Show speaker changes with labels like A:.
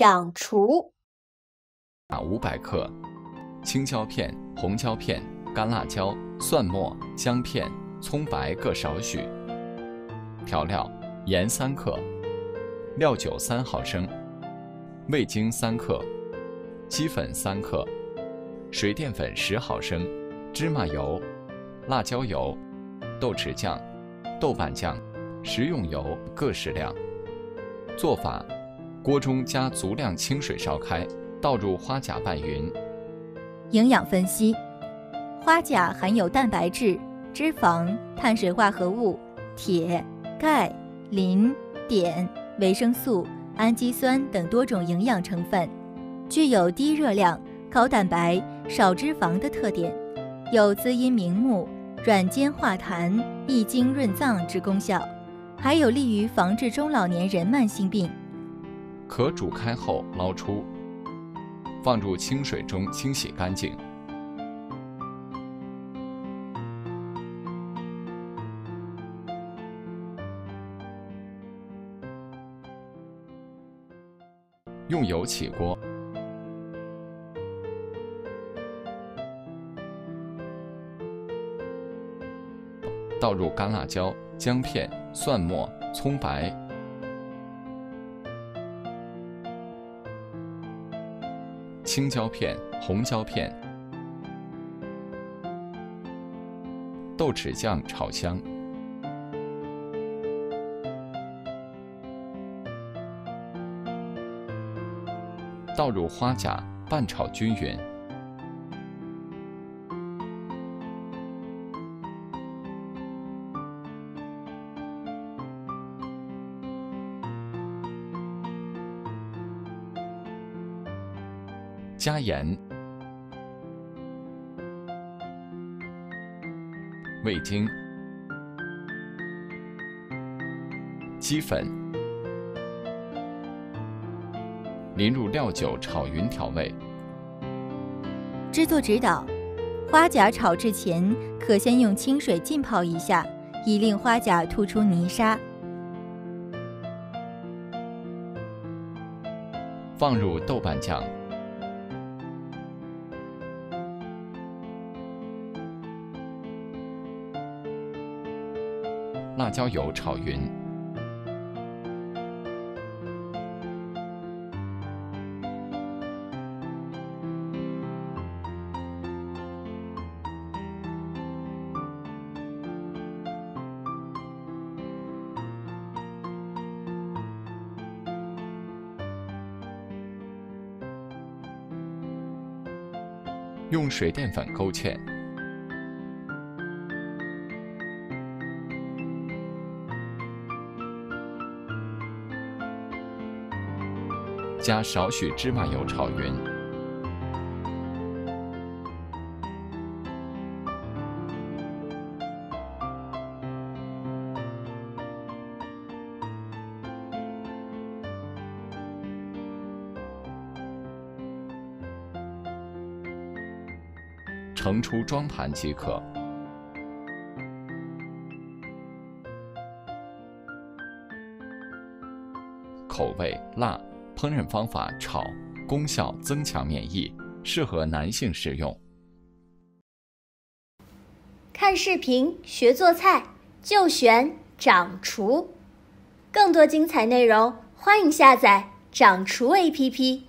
A: 掌厨。
B: 五百克，青椒片、红椒片、干辣椒、蒜末、姜片、葱白各少许。调料：盐三克，料酒三毫升，味精三克，鸡粉三克，水淀粉十毫升，芝麻油、辣椒油、豆豉酱、豆瓣酱、食用油各适量。做法：锅中加足量清水烧开，倒入花甲拌匀。
C: 营养分析：花甲含有蛋白质、脂肪、碳水化合物、铁。钙、磷、碘、维生素、氨基酸等多种营养成分，具有低热量、高蛋白、少脂肪的特点，有滋阴明目、软坚化痰、益精润脏之功效，还有利于防治中老年人慢性病。
B: 可煮开后捞出，放入清水中清洗干净。用油起锅，倒入干辣椒、姜片、蒜末、葱白、青椒片、红椒片、豆豉酱炒香。倒入花甲，拌炒均匀。加盐、味精、鸡粉。淋入料酒，炒匀调味。
C: 制作指导：花甲炒制前，可先用清水浸泡一下，以令花甲吐出泥沙。
B: 放入豆瓣酱、辣椒油，炒匀。用水淀粉勾芡，加少许芝麻油炒匀。盛出装盘即可。口味辣，烹饪方法炒，功效增强免疫，适合男性食用。
A: 看视频学做菜就选掌厨，更多精彩内容欢迎下载掌厨 APP。